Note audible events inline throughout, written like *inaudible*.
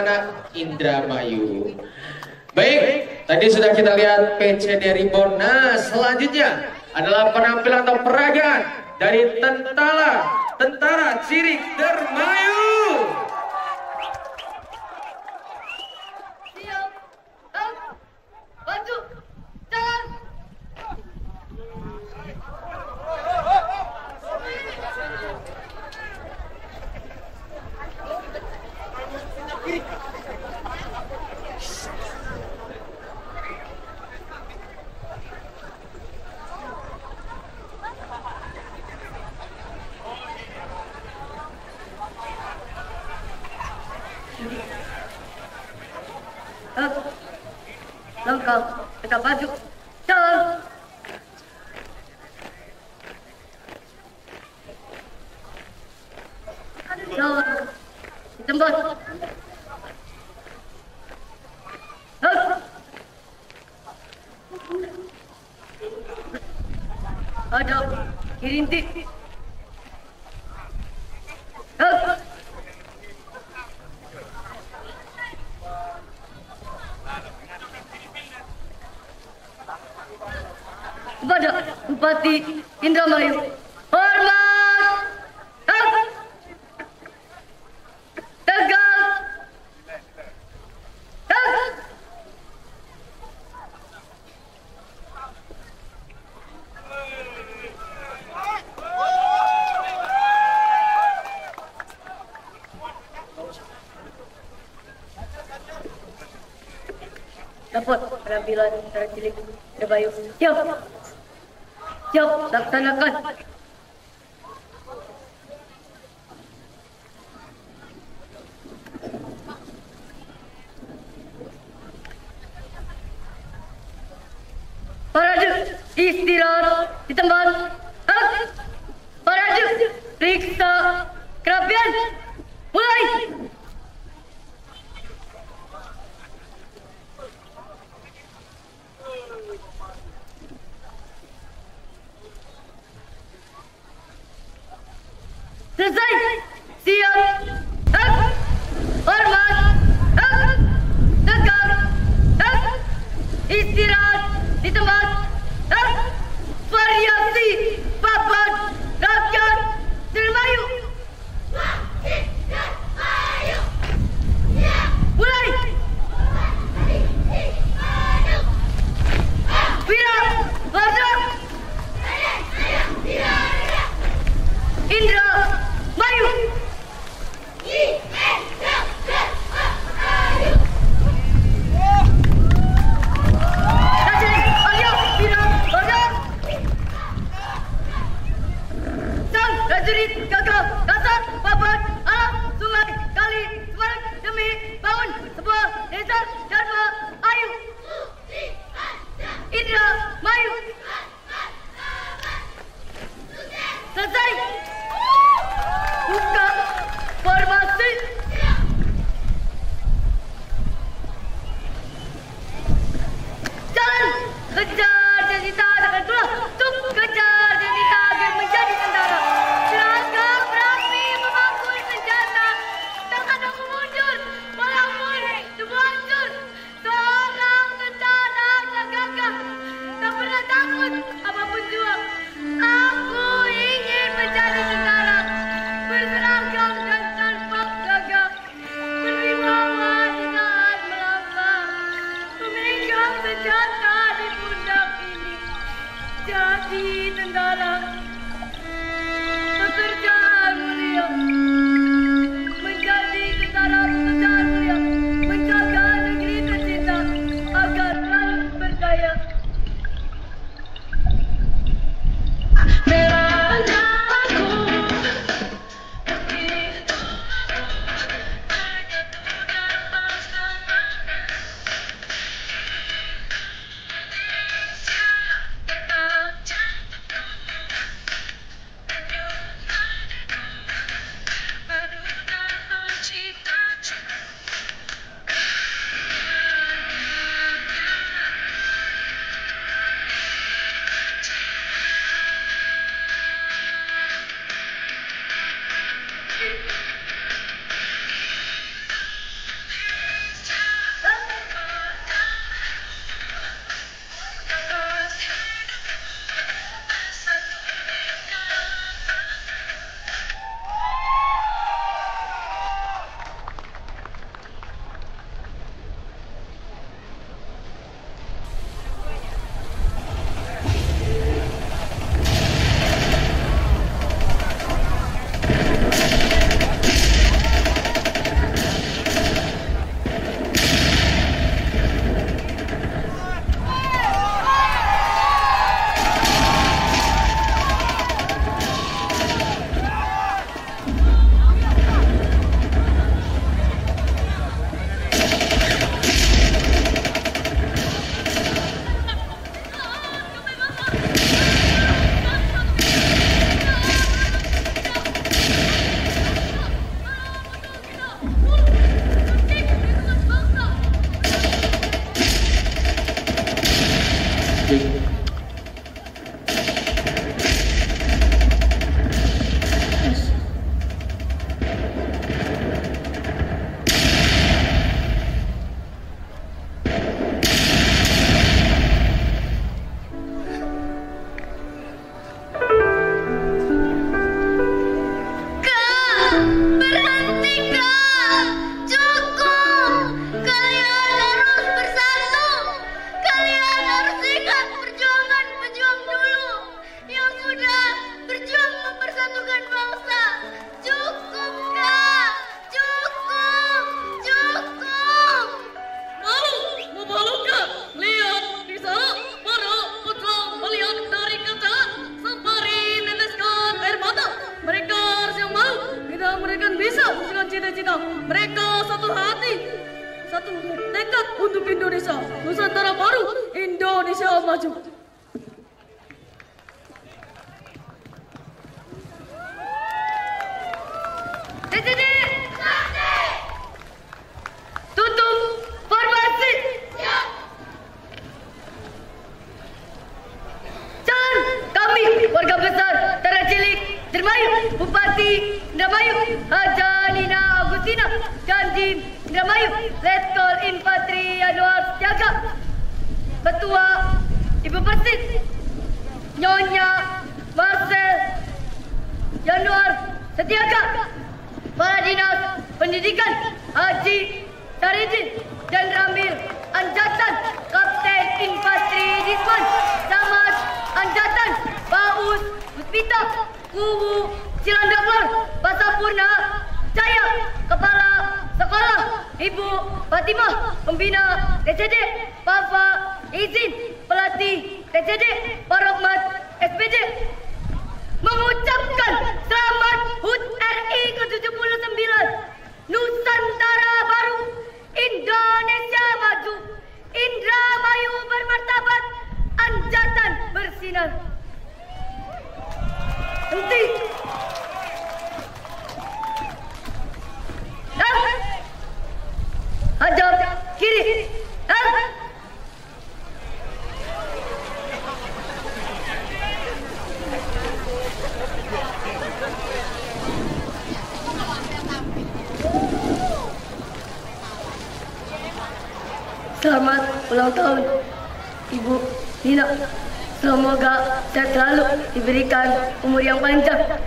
Istana Indramayu. Baik, tadi sudah kita lihat PC dari Bon. Nah, selanjutnya adalah penampilan atau peragaan dari tentara tentara Cirik Dermayu. Michael. Michael maju. Jalan. Jalan. Ditembus. Ada. Kirinti. kepada Bupati Indramayu. Hormat tegak tegak Dapat penampilan tercilik Indramayu. Yuk. Yuk, laksanakan. Paraju, istirahat di tempat. Paraju, periksa kerapian. 在 Martin Dala. Satu tekad untuk Indonesia. Nusantara baru, Indonesia maju. Warga besar Bupati Haja Agustina Dandim Indramayu Letkol Infantri Anwar Setiaga Ketua Ibu Persis Nyonya Marcel. Januar Setiaga. Para Dinas Pendidikan Haji Saridin dan Ramil Anjatan Ibu Fatimah Pembina TCD Papa Izin Pelatih TCD Parokmat Nina Semoga sehat selalu diberikan umur yang panjang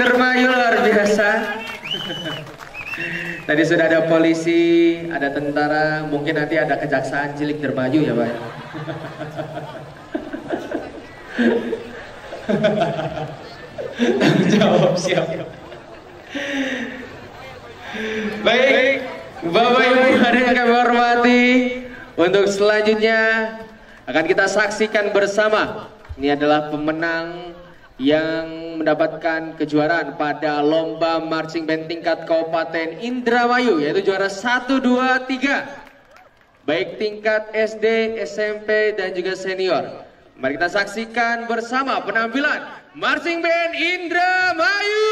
Dermayu luar biasa. Tadi sudah ada polisi, ada tentara, mungkin nanti ada kejaksaan cilik Dermayu ya Pak. *laughs* Jawab siap. Baik, Bapak Ibu hadirin yang kami hormati, untuk selanjutnya akan kita saksikan bersama. Ini adalah pemenang yang mendapatkan kejuaraan pada lomba marching band tingkat Kabupaten Indramayu yaitu juara 1 2 3. Baik tingkat SD, SMP dan juga senior. Mari kita saksikan bersama penampilan marching band Indramayu.